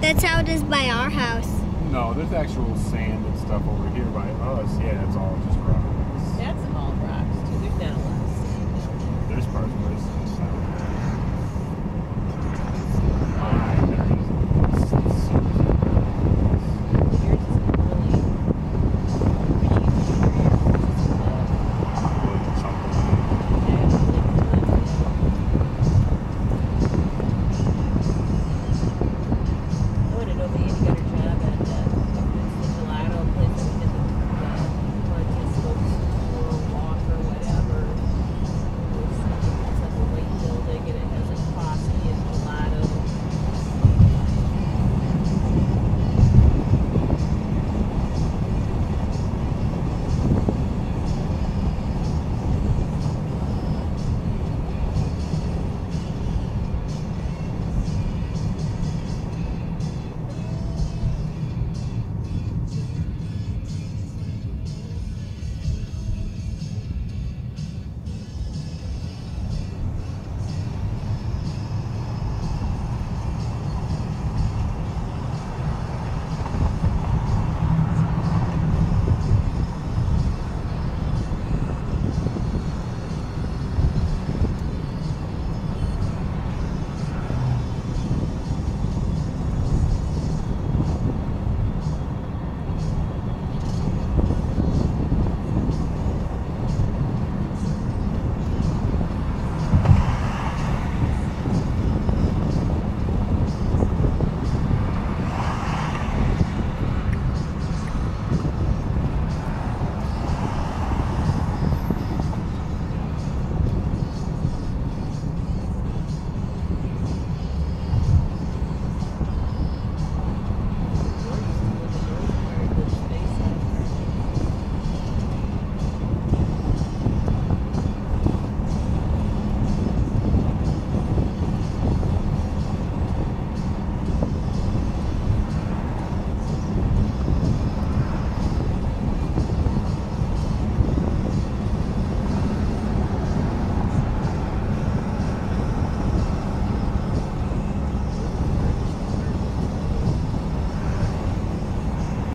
That's how it is by our house. No, there's actual sand and stuff over here by us. Yeah, it's all